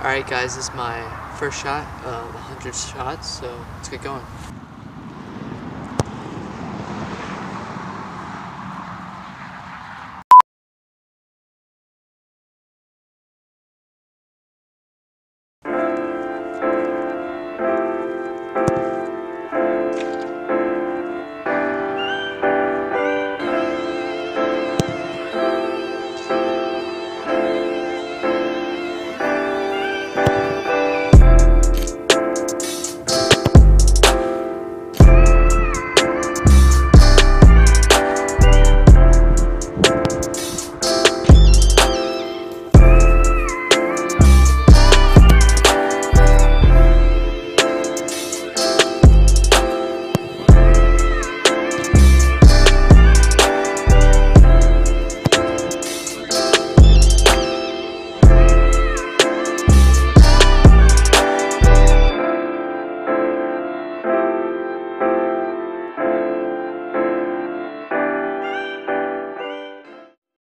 Alright guys, this is my first shot of 100 shots, so let's get going.